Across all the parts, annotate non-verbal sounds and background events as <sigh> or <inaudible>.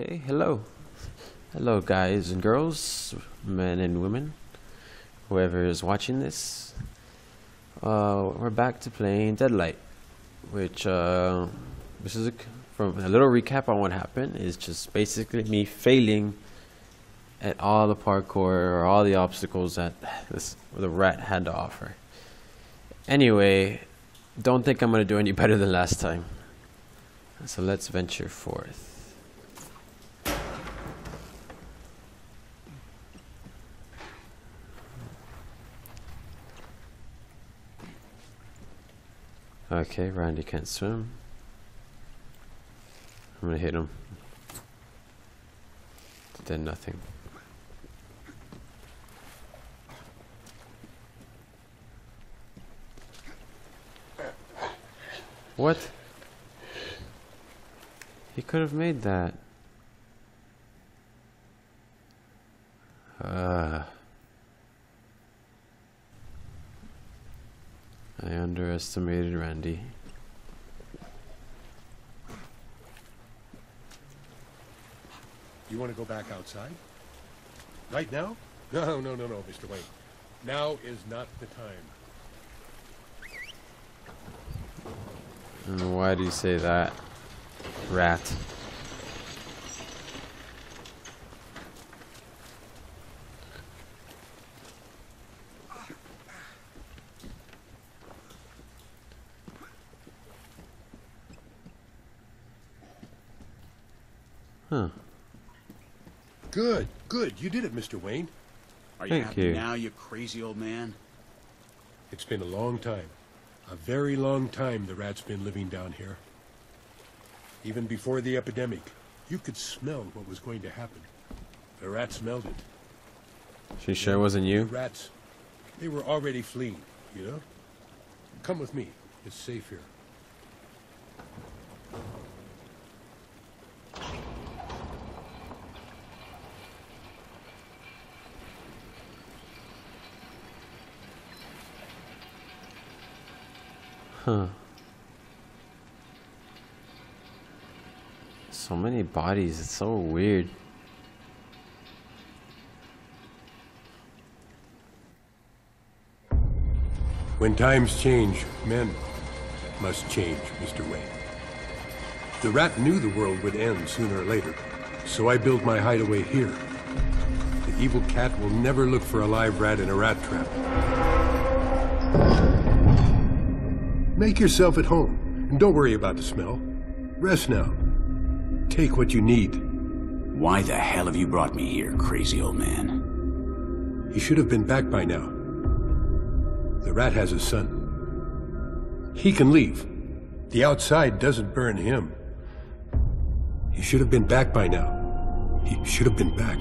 Okay, hello. Hello, guys and girls, men and women, whoever is watching this. Uh, we're back to playing Deadlight, which, uh, this is a, from a little recap on what happened, is just basically me failing at all the parkour or all the obstacles that this the rat had to offer. Anyway, don't think I'm gonna do any <laughs> better than last time. So let's venture forth. Okay, Randy can't swim. I'm gonna hit him. Did nothing. What? He could have made that. Uh, I underestimated Randy. You want to go back outside? Right now? <laughs> No, no, no, no, Mr. Wayne. Now is not the time. And why do you say that? Rat. Huh. Good, good. You did it, Mr. Wayne. Are you Thank happy you. now, you crazy old man? It's been a long time. A very long time the rat's been living down here. Even before the epidemic, you could smell what was going to happen. The rat smelled it. She sure wasn't The you? rats, they were already fleeing, you know? Come with me. It's safe here. Huh. So many bodies, it's so weird. When times change, men must change, Mr. Wayne. The rat knew the world would end sooner or later, so I built my hideaway here. The evil cat will never look for a live rat in a rat trap. Make yourself at home, and don't worry about the smell. Rest now. Take what you need. Why the hell have you brought me here, crazy old man? He should have been back by now. The rat has a son. He can leave. The outside doesn't burn him. He should have been back by now. He should have been back.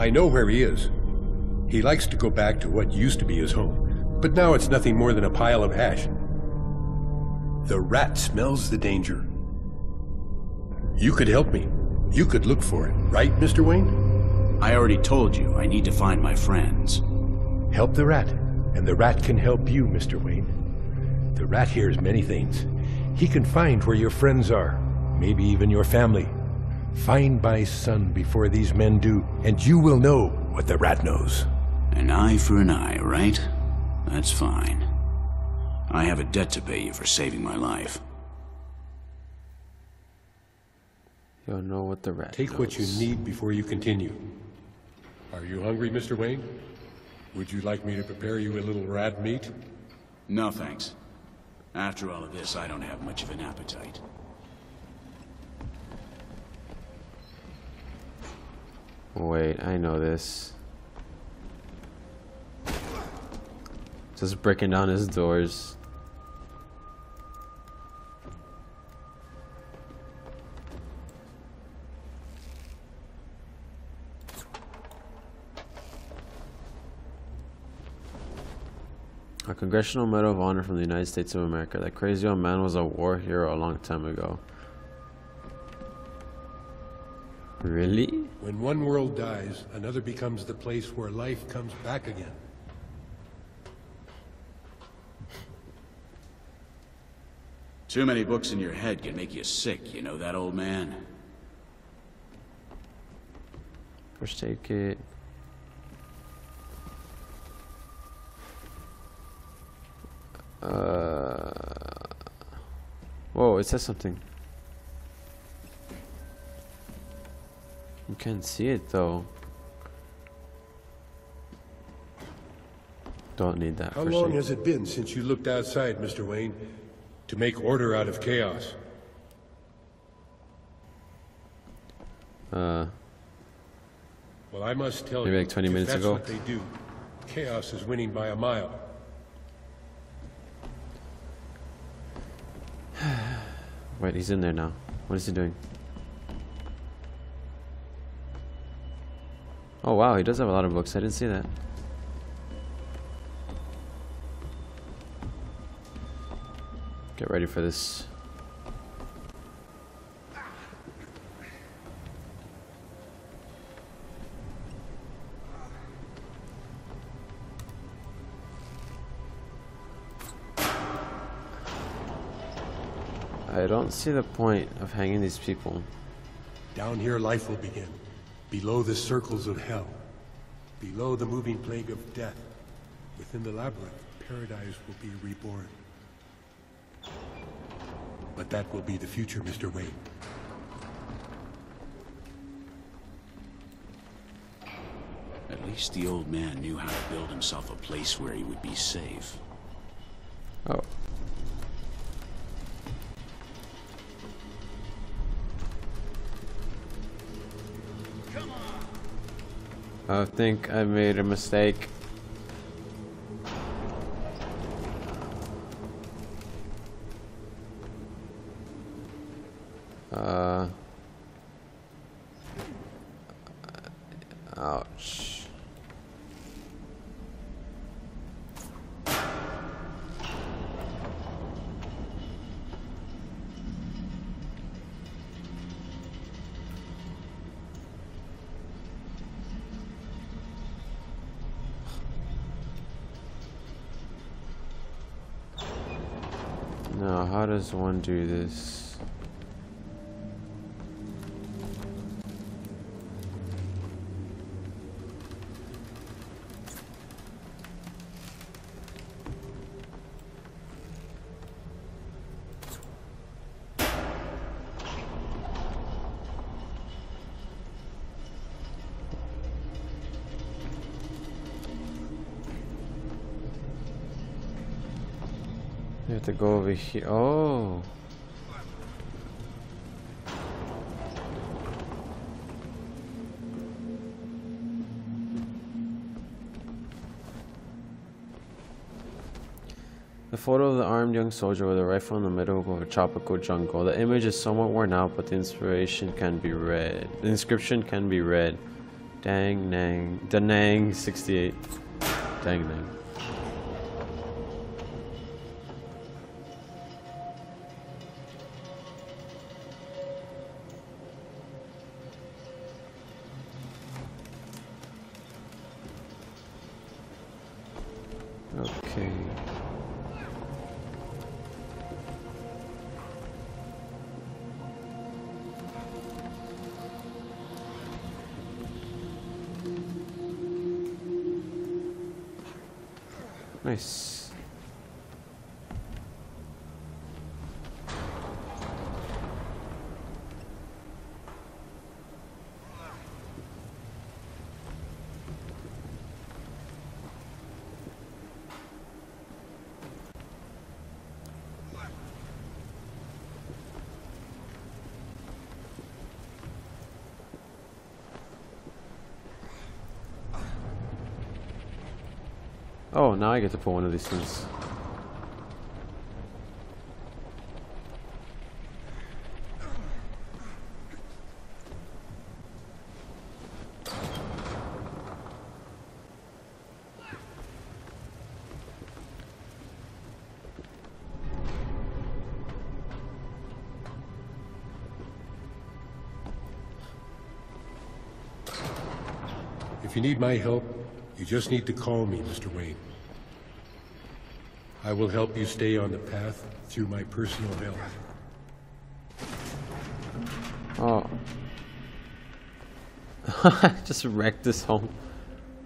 I know where he is. He likes to go back to what used to be his home, but now it's nothing more than a pile of ash. The rat smells the danger. You could help me. You could look for it, right, Mr. Wayne? I already told you I need to find my friends. Help the rat, and the rat can help you, Mr. Wayne. The rat hears many things. He can find where your friends are, maybe even your family. Find my son before these men do, and you will know what the rat knows. An eye for an eye, right? That's fine. I have a debt to pay you for saving my life. You'll know what the rat Take what you need before you continue. Are you hungry, Mr. Wayne? Would you like me to prepare you a little rat meat? No thanks. After all of this, I don't have much of an appetite. Wait, I know this. Just breaking down his doors. A Congressional Medal of Honor from the United States of America. That crazy old man was a war hero a long time ago. Really? When one world dies, another becomes the place where life comes back again. Too many books in your head can make you sick, you know that, old man? First aid kit. Uh, whoa, it says something. You can't see it though. Don't need that. How first long aid. has it been since you looked outside, Mr. Wayne, to make order out of chaos? Uh, Well, I must tell Maybe you, like 20 minutes that's ago. what they do. Chaos is winning by a mile. <sighs> wait, he's in there now. What is he doing? Oh wow, he does have a lot of books. I didn't see that. Get ready for this. I don't see the point of hanging these people. Down here, life will begin. Below the circles of hell. Below the moving plague of death. Within the labyrinth, paradise will be reborn. But that will be the future, Mr. Wayne. At least the old man knew how to build himself a place where he would be safe. Oh. I think I made a mistake. How does one do this? To go over here. Oh. The photo of the armed young soldier with a rifle in the middle of a tropical jungle. The image is somewhat worn out, but the inspiration can be read. The inscription can be read. Dang Nang. Da Nang 68. Dang Nang. Okay. Nice. Oh, now I get to pull one of these things. If you need my help, you just need to call me, Mr. Wayne. I will help you stay on the path through my personal hell. Oh. <laughs> just wrecked this home.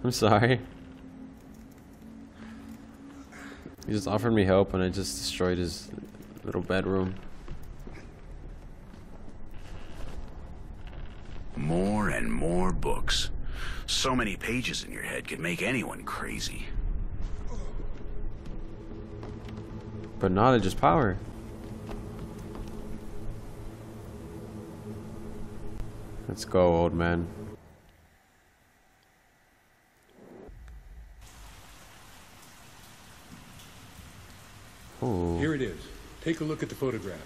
I'm sorry. He just offered me help and I just destroyed his little bedroom. More and more books. So many pages in your head could make anyone crazy. But knowledge is power. Let's go, old man. Ooh. Here it is. Take a look at the photograph.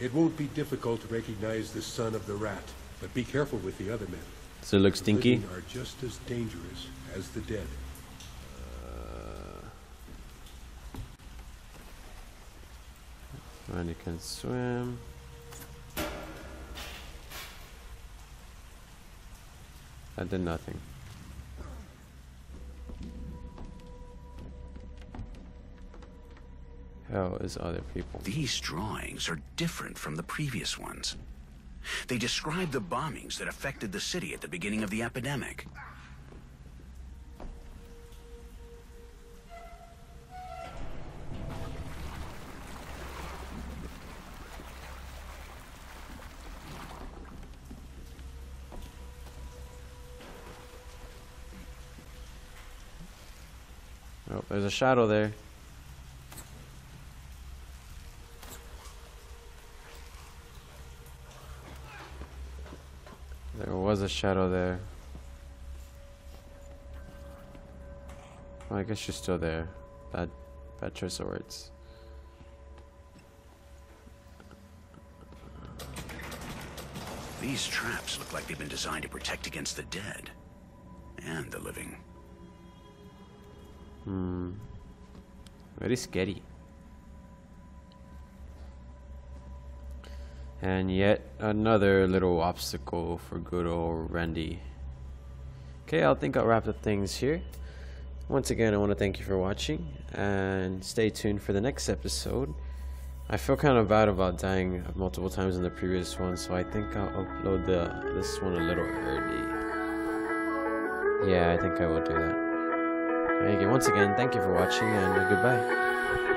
It won't be difficult to recognize the son of the rat, but be careful with the other men. Does it look The stinky? living are just as dangerous as the dead. Uh, and you can swim. That did nothing. How is other people. These drawings are different from the previous ones. They describe the bombings that affected the city at the beginning of the epidemic. Oh, there's a shadow. There was a shadow there. Well, I guess she's still there. Bad, bad choice of words. These traps look like they've been designed to protect against the dead. And the living. Hmm. Very scary. And yet another little obstacle for good old Randy. Okay, I think I'll wrap up things here. Once again, I want to thank you for watching and stay tuned for the next episode. I feel kind of bad about dying multiple times in the previous one, so I think I'll upload the this one a little early. Yeah, I think I will do that. Okay, once again, thank you for watching and goodbye.